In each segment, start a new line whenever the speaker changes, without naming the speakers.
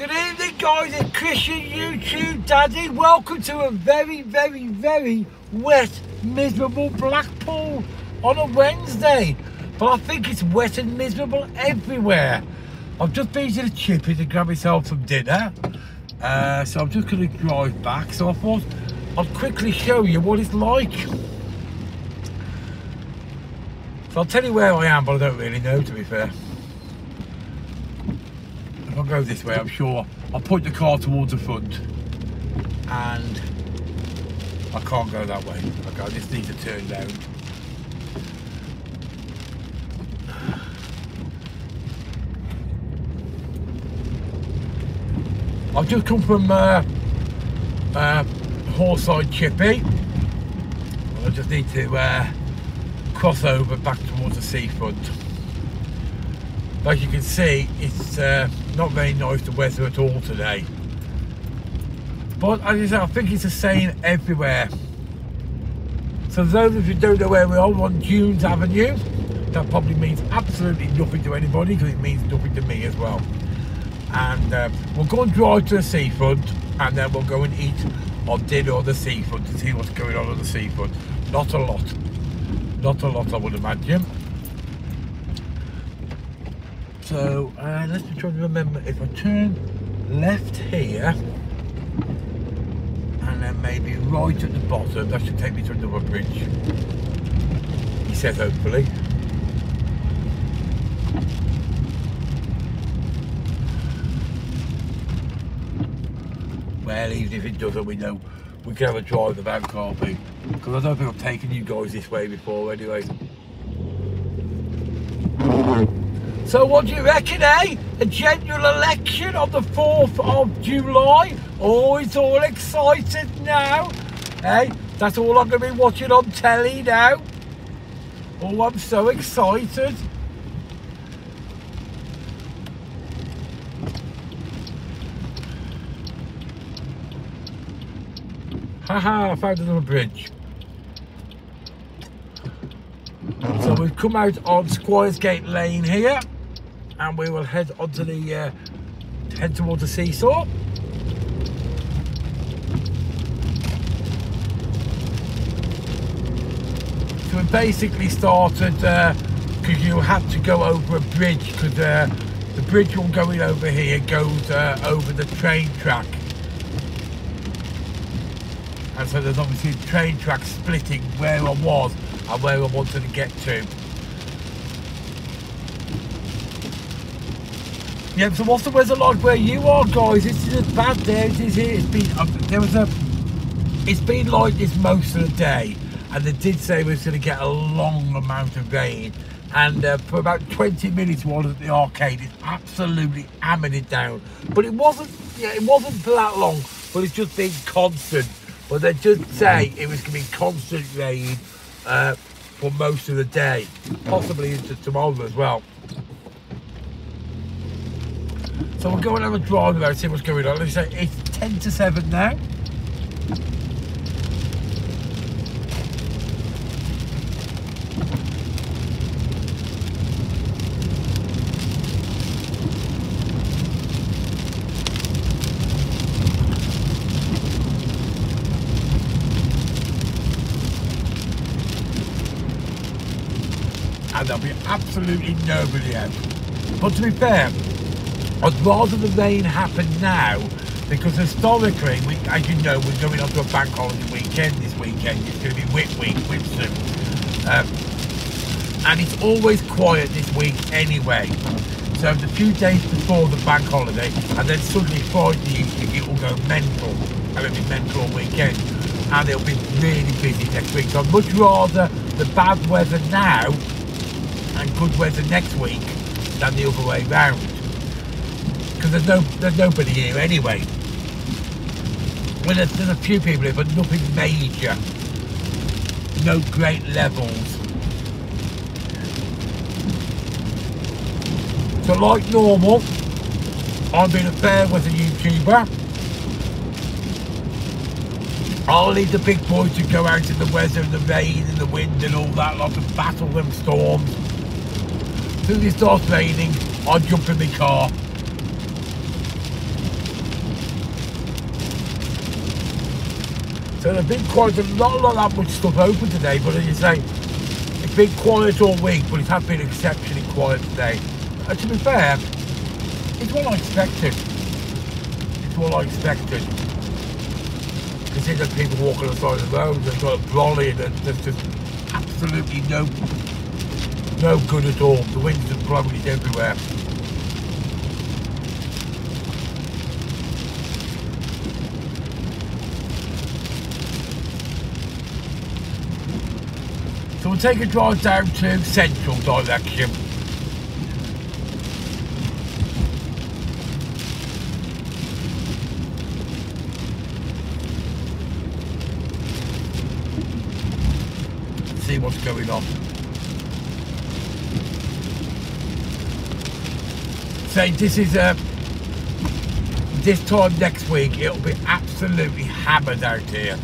Good evening, guys. It's Christian YouTube Daddy. Welcome to a very, very, very wet, miserable Blackpool on a Wednesday. But I think it's wet and miserable everywhere. I've just been to the chippy to grab myself some dinner. Uh, so I'm just going to drive back. So I thought I'd quickly show you what it's like. So I'll tell you where I am, but I don't really know, to be fair. I go this way, I'm sure I'll point the car towards the front. And I can't go that way. Okay, I just need to turn down. I've just come from uh, uh, Horside Chippy. I just need to uh, cross over back towards the seafront. Like you can see, it's uh, not very nice the weather at all today. But as I say, I think it's the same everywhere. So those of you who don't know where we are, we're on Dunes Avenue. That probably means absolutely nothing to anybody because it means nothing to me as well. And uh, we'll go and drive to the seafront and then we'll go and eat our dinner on the seafront to see what's going on on the seafront. Not a lot. Not a lot, I would imagine. So uh, let's be trying to remember if I turn left here and then maybe right at the bottom, that should take me to another bridge. He says hopefully. Well, even if it doesn't, we know we can have a drive the van, can't? Because I don't think I've taken you guys this way before anyway. So what do you reckon, eh? A general election on the 4th of July? Oh, it's all excited now. Eh? That's all I'm going to be watching on telly now. Oh, I'm so excited. Haha, I found another bridge. So we've come out on Squires Gate Lane here and we will head onto the uh, head towards the seesaw. So we basically started because uh, you had to go over a bridge because uh, the bridge we're going over here goes uh, over the train track. And so there's obviously train track splitting where I was and where I wanted to get to. Yeah, so what's the weather like where you are, guys? This is as bad as it is here. It's been there was a. It's been like this most of the day, and they did say we was going to get a long amount of rain. And uh, for about 20 minutes while at the arcade, it's absolutely hammered it down. But it wasn't. Yeah, it wasn't for that long. But it's just been constant. But they did say it was going to be constant rain uh, for most of the day, possibly into tomorrow as well. So we'll go and have a drive about and see what's going on. Let's say it's 10 to 7 now. And there'll be absolutely nobody out. But to be fair, I'd rather the rain happen now because historically, we, as you know, we're going on to a bank holiday weekend this weekend. It's going to be Whit Week, Whitsun. Um, and it's always quiet this week anyway. So the few days before the bank holiday, and then suddenly Friday evening, it will go mental. It'll be mental all weekend. And it'll be really busy next week. So I'd much rather the bad weather now and good weather next week than the other way round because there's no there's nobody here anyway. Well, there's, there's a few people here, but nothing major. No great levels. So like normal, I've been a fair weather YouTuber. I'll leave the big boys to go out in the weather and the rain and the wind and all that lot and battle them storms. As soon as it starts raining, I'll jump in my car So there's been quite a lot, not that much stuff open today, but as you say, it's been quiet all week, but it has been exceptionally quiet today. And to be fair, it's what I expected. It's what I expected. Considering people walking on the side of the road, they've got a brolly there's just absolutely no no good at all. The wind's just blowing it everywhere. So we'll take a drive down to Central direction. See what's going on. say this is a this time next week it'll be absolutely hammered out here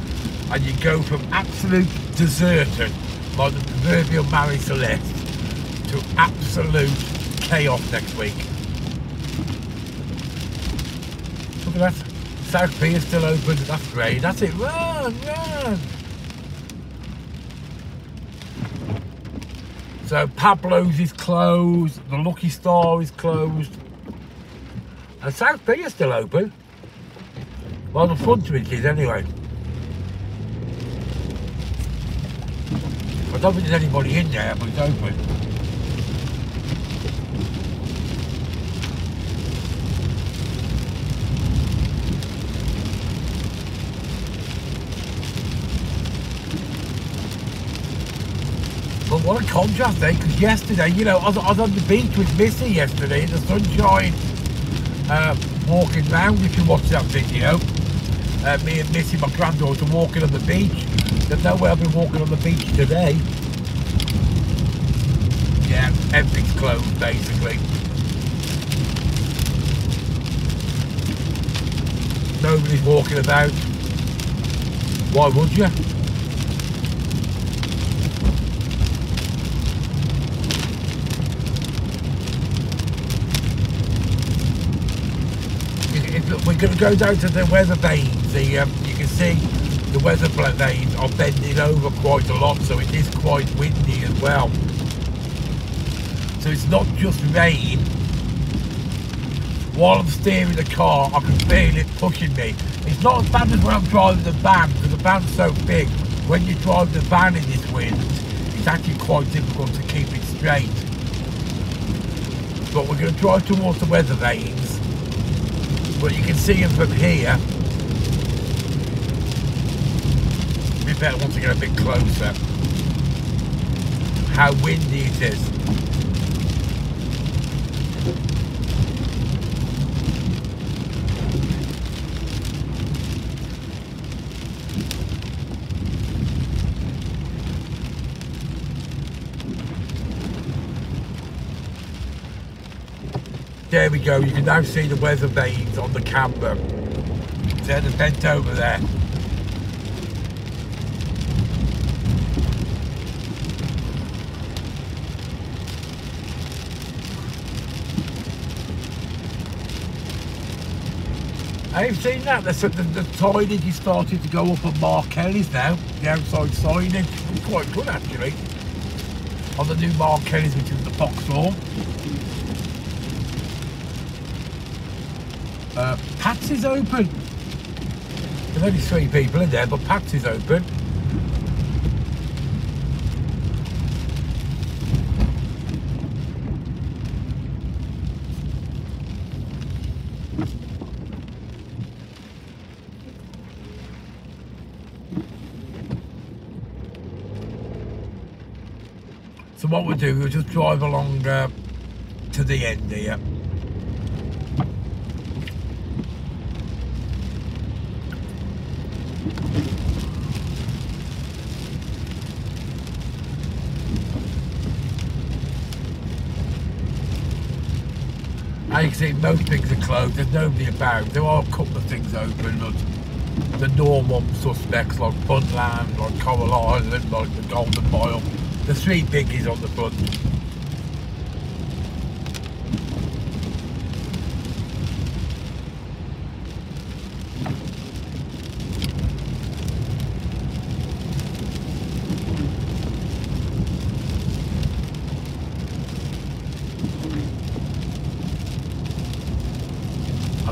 and you go from absolute deserted like the proverbial Marie Celeste to absolute chaos next week. Look at that. South Pier still open. That's great. That's it. Run, run. So Pablo's is closed, the Lucky Star is closed, and South Pier is still open. Well, the front of it is anyway. I don't think there's anybody in there, but it's open. But what a contrast, eh? Because yesterday, you know, I was, I was, on the beach with Missy yesterday in the sunshine, uh, walking round, if you watch that video. Uh, me and Missy, my granddaughter, walking on the beach. There's no way I've been walking on the beach today. Yeah, everything's closed, basically. Nobody's walking about. Why would you? We're going to go down to the weather vanes. The, um, you can see the weather vanes are bending over quite a lot, so it is quite windy as well. So it's not just rain. While I'm steering the car, I can feel it pushing me. It's not as bad as when I'm driving the van, because the van's so big. When you drive the van in this wind, it's actually quite difficult to keep it straight. But we're going to drive towards the weather vanes but you can see him from here. We better want to get a bit closer. How windy it is. There we go, you can now see the weather vanes on the camera. They're the bent over there. I've seen that. The, the, the signage is starting to go up on Mark Kelly's now. The outside signage. Quite good actually. On the new Mark Kelly's, which is the Vauxhall. Uh, Pat's is open. There's only three people in there, but Pat's is open. So what we'll do, we'll just drive along uh, to the end here. Can see, most things are closed. There's nobody about. There are a couple of things open, but the normal suspects like Funland, like Coral Island, like the Golden Mile, the three biggies on the front.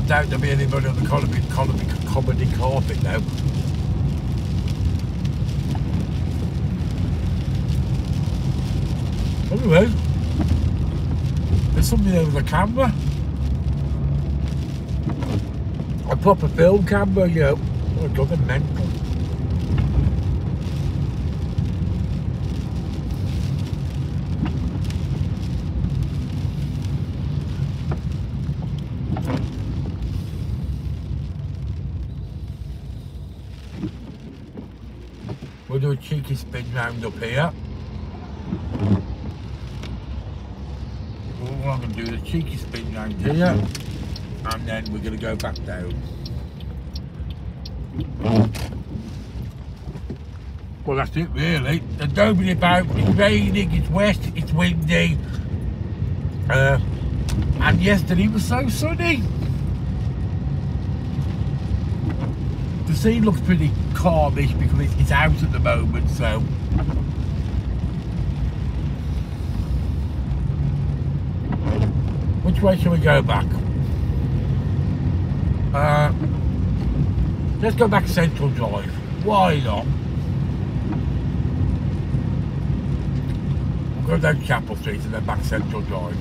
Doubt there'll be anybody on the comedy, comedy, comedy carpet now. Oh, anyway, there's something over the camera. A proper film camera, you know. Oh god, they're mental. We'll do a cheeky spin round up here. Well, I'm going to do the cheeky spin round here. And then we're going to go back down. Well, that's it really. There's nobody about. It's raining, it's wet, it's windy. Uh, and yesterday was so sunny. The scene looks pretty calmish because it's, it's out at the moment, so. Which way shall we go back? Uh, let's go back Central Drive. Why not? We'll go down Chapel Street and then back Central Drive.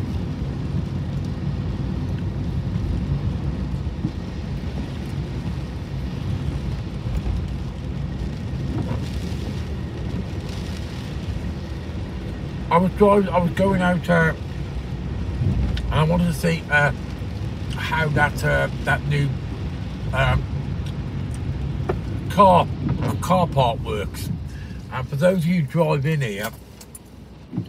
I was driving, I was going out uh, and I wanted to see uh, how that uh, that new um, car car park works. And for those of you who drive in here,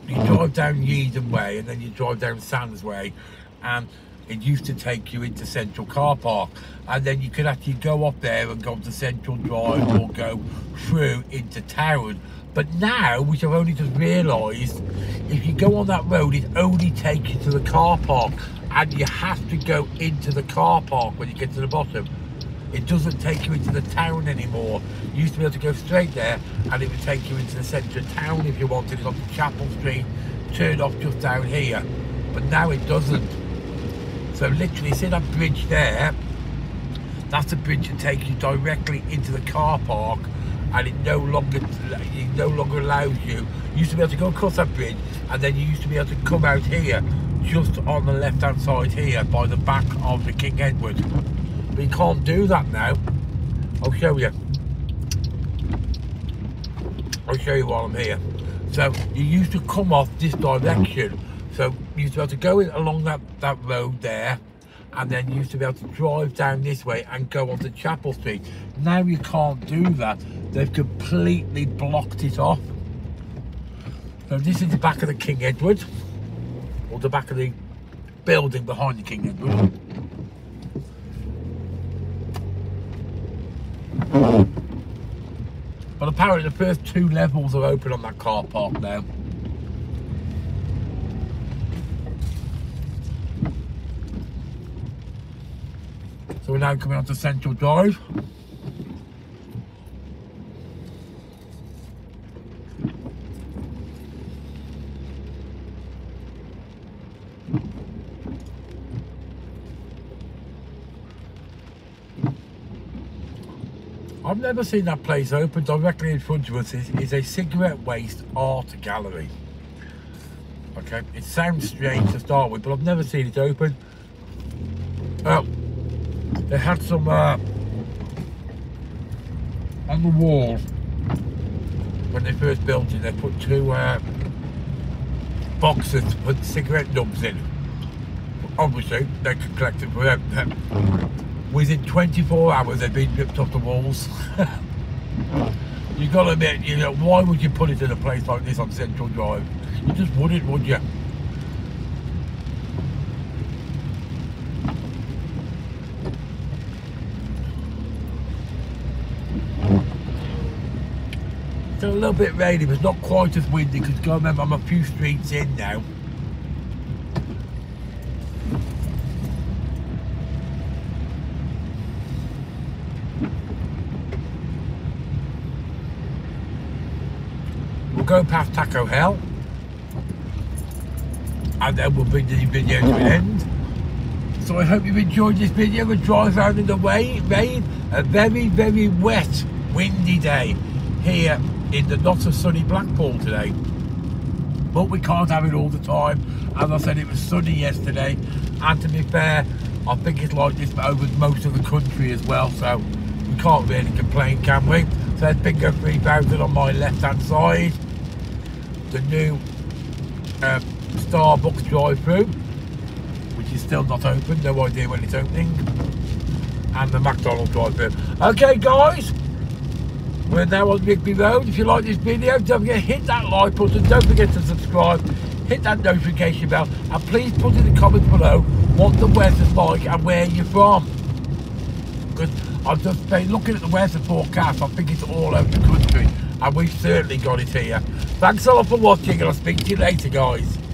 you drive down Yeadon Way and then you drive down Sands Way, and it used to take you into Central Car Park, and then you could actually go up there and go to Central Drive or go through into town. But now, which I've only just realised, if you go on that road, it only takes you to the car park, and you have to go into the car park when you get to the bottom. It doesn't take you into the town anymore. You used to be able to go straight there, and it would take you into the centre of town if you wanted. It's on Chapel Street, turn off just down here. But now it doesn't. So literally, see that bridge there? That's the bridge that takes you directly into the car park, and it no longer it no longer allows you. You used to be able to go across that bridge, and then you used to be able to come out here, just on the left-hand side here, by the back of the King Edward. But you can't do that now. I'll show you. I'll show you while I'm here. So you used to come off this direction. So you used to able to go in along that, that road there and then you used to be able to drive down this way and go onto Chapel Street. Now you can't do that. They've completely blocked it off. So this is the back of the King Edward, or the back of the building behind the King Edward. But apparently the first two levels are open on that car park now. Now coming onto Central Drive. I've never seen that place open. Directly in front of us is, a cigarette waste art gallery. Okay, it sounds strange to start with, but I've never seen it open. Well, they had some uh, on the wall when they first built it. They put two uh, boxes to put cigarette nubs in. Obviously, they could collect it forever. Within 24 hours, they'd been ripped off the walls. you got to admit, you know, why would you put it in a place like this on Central Drive? You just wouldn't, would you? A little bit rainy, but it's not quite as windy because go remember I'm a few streets in now. We'll go past Taco Hell and then we'll bring the video to an end. So I hope you've enjoyed this video. We drive around in the rain, rain, a very, very wet, windy day here in the not so sunny Blackpool today. But we can't have it all the time. As I said, it was sunny yesterday, and to be fair, I think it's like this over most of the country as well. So we can't really complain, can we? So there's Bingo 3000 on my left-hand side. The new uh, Starbucks drive-through which is still not open. No idea when it's opening. And the McDonald's drive-through. Okay, guys. We're now on Rigby Road. If you like this video, don't forget to hit that like button. Don't forget to subscribe. Hit that notification bell. And please put in the comments below what the weather's like and where you're from. Because I've just been looking at the weather forecast. I think it's all over the country. And we've certainly got it here. Thanks a lot for watching and I'll speak to you later, guys.